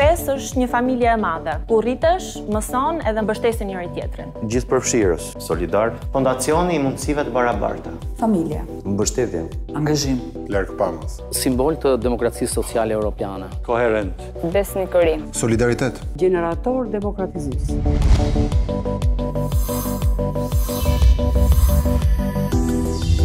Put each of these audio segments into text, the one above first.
FES është një familje e madhe, ku rritesh, mëson edhe mbështesin njëri-tjetrin. Gjithëpërfshirës, solidar. Fondacioni i mundësive të barabarta. Familje. Mbështetje. Angazhim. Largpamës. Simbol i demokracisë sociale europiane. Koherent. Besnikëri. Solidaritet. Gjenerator demokracisë.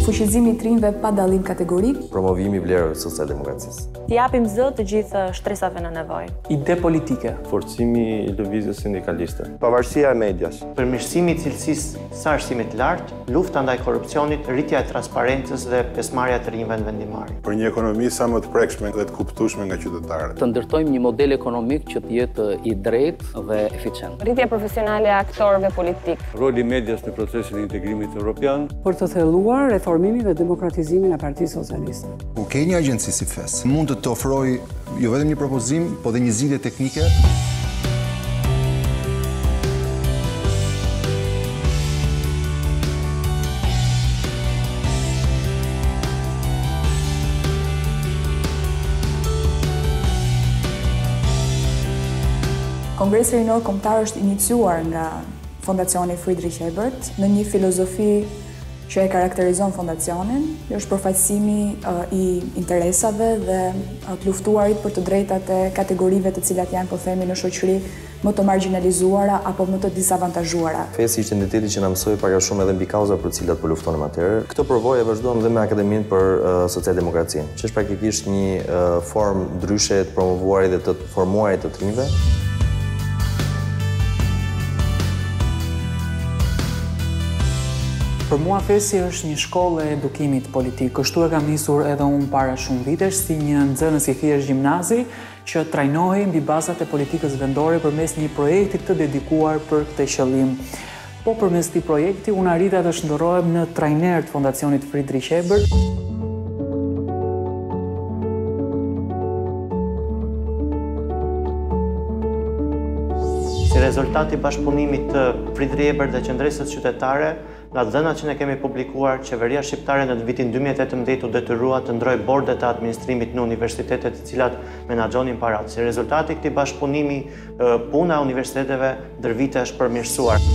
Fuqizimi i të rinjve pa dallim kategorie. Promovimi i vlerave socialdemokracisë. T'i japim zë të gjithë shtresave në nevojë. Ide politike. Forcimi i lëvizjes sindikaliste. Pavarësia e medias. Përmirësimi i cilësisë së arsimit të lartë. lufta ndaj korrupsionit, rritja e transparencës dhe pjesëmarrja e të rinjve në vendimmarrje. Për një ekonomi sa më të prekshme dhe të kuptueshme nga qytetarët. Të ndërtojmë një model ekonomik që të jetë i drejtë dhe eficient. Rritja profesionale e aktorëve politikë. Roli i medias në procesin e integrimit evropian. Për të thelluar reformimin dhe demokratizimin e Partisë Socialiste. Kur ke një agjenci si FES, mund të të ofrojë jo vetëm një propozim, po dhe një zgjidhje teknike. Kongresi Rinor Kombëtar është iniciuar nga Fondacioni Friedrich Ebert në një filozofi që e karakterizon fondacionin, është përfaqësimi i interesave dhe të luftuarit për të drejtat e kategorive të cilat janë, po themi, në shoqëri më të margjinalizuara apo më të disavantazhuara. FES-i ishte entiteti që na mësoi pak a shumë edhe mbi kauzat për të cilat po luftonim atëherë. Këtë përvojë e vazhduam dhe me Akademinë për Socialdemokracinë, që është praktikisht një formë ndryshe e të promovuarit dhe të formuarit të të rinjve. Për mua FES-i është një shkollë e edukimit politik. Kështu e kam nisur edhe unë para shumë vitesh si një nxënës i thjeshtë gjimnazi që trajnohej mbi bazat e politikës vendore përmes një projekti të dedikuar për këtë qëllim. Po përmes këtij projekti, unë arrita të shndërrohem në trajner të Fondacionit Friedrich Ebert. Si rezultat i bashkëpunimit të Friedrich Ebert dhe Qëndresës Qytetare, nga të dhënat që ne kemi publikuar, qeveria shqiptare në vitin 2018 u detyrua të ndërrojë bordet e administrimit në universitete të cilat menaxhonin paratë. Si rezultat i këtij bashkëpunimi, Puna e universiteteve ndër vite është përmirësuar.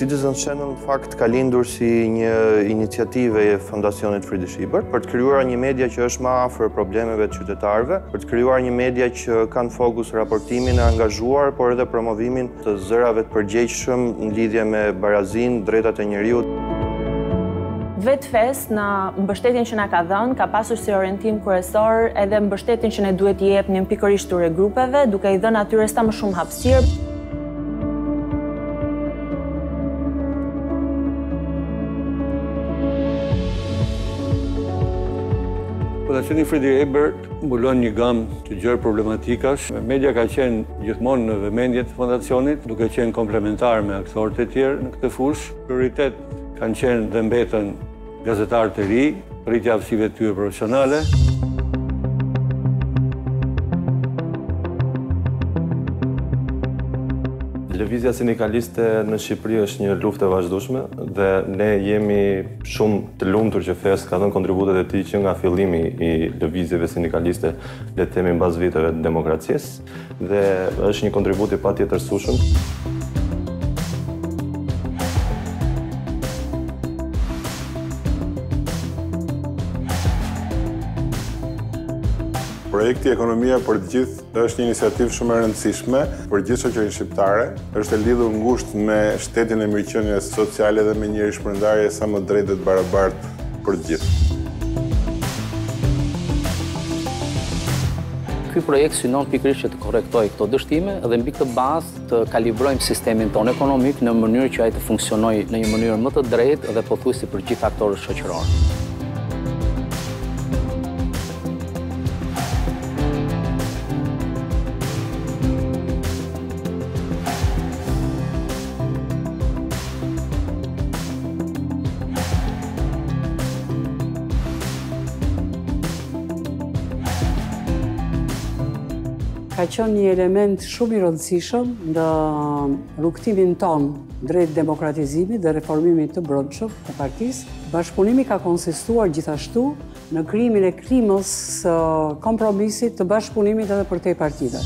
Citizen Channel në fakt ka lindur si një iniciativë e Fondacionit Friedrich Ebert për të krijuar një media që është më afër problemeve të qytetarëve, për të krijuar një media që ka në fokus raportimin e angazhuar, por edhe promovimin të zërave të përgjegjshëm në lidhje me barazinë, të drejtat e njeriut. Vetë FES në mbështetjen që na ka dhënë, ka pasur si orientim kryesor edhe mbështetjen që ne duhet t'i jepnim pikërisht këtyre grupeve, duke i dhënë atyre sa më shumë hapësirë. Fundacioni Friedrich Ebert Mbulon një gamë të gjerë problematikash. Media ka qenë gjithmonë në vëmendje të fondacionit, duke qenë komplementar me aktorët e tjerë në këtë fushë. Prioritet kanë qenë dhe mbeten gazetarët e rinj, rritja e aftësive të tyre profesionale. Lëvizja sindikaliste në Shqipëri është një luftë e vazhdueshme dhe ne jemi shumë Të lumtur që FES ka dhënë kontributet e tij që nga fillimi i lëvizjeve sindikaliste, le të themi mbas viteve të demokracisë dhe është një kontribut i patjetërsueshëm. Projekti Ekonomia për të Gjithë Është një iniciativë shumë e rëndësishme për gjithë shoqërinë shqiptare. Është e lidhur ngushtë me shtetin e mirëqenies sociale dhe me një rishpërndarje sa më të drejtë dhe të barabartë për të gjithë. Ky projekt synon pikërisht që të korrektojë këto dështime dhe mbi këtë bazë të kalibrojmë sistemin tonë ekonomik në mënyrë që ai të funksionojë në një mënyrë më të drejtë dhe pothuajse për gjithë aktorët shoqërorë. ka qenë një element shumë i rëndësishëm në rrugëtimin tonë drejt demokratizimit dhe reformimit të brendshëm të partisë. Bashkëpunimi ka konsistuar gjithashtu në krijimin e klimës së kompromisit të bashkëpunimit edhe përtej partive.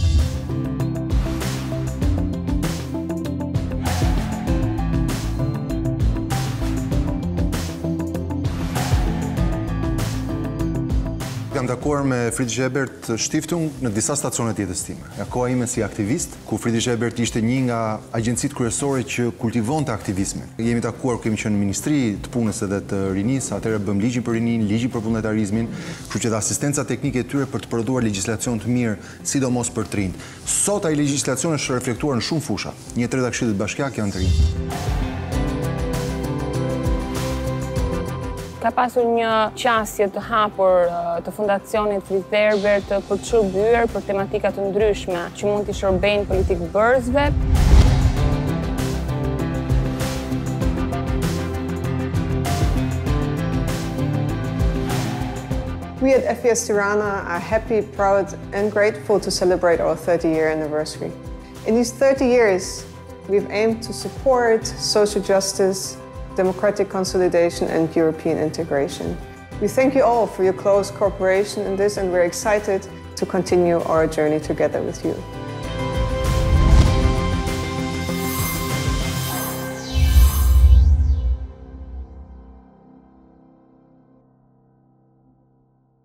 Jam takuar me Friedrich Ebert Stiftung në disa stacione të jetës time. Nga koha ime si aktivist, ku Friedrich Ebert ishte një nga agjencitë kryesore që kultivonte aktivizmin. Jemi takuar kur kemi qenë në Ministri të Punës edhe të Rinisë, atëherë bëmë ligjin për rininë, ligjin për vullnetarizmin, kështu që dhe asistenca teknike e tyre për të prodhuar legjislacion të mirë, sidomos për të rinjtë. Sot ai legjislacion është reflektuar në shumë fusha. Një e treta e këshillit bashkiak janë të rinj. Ka pasur një qasje të hapur të fondacionit Friedrich Ebert për të shërbyer për tematika të ndryshme që mund t'i shërbejnë politikëbërësve. We at FES Tirana are happy, proud and grateful to celebrate our 30 year anniversary. In these 30 years, we've aimed to support social justice, democratic consolidation and European integration. We thank you all for your close cooperation in this and we're excited to continue our journey together with you.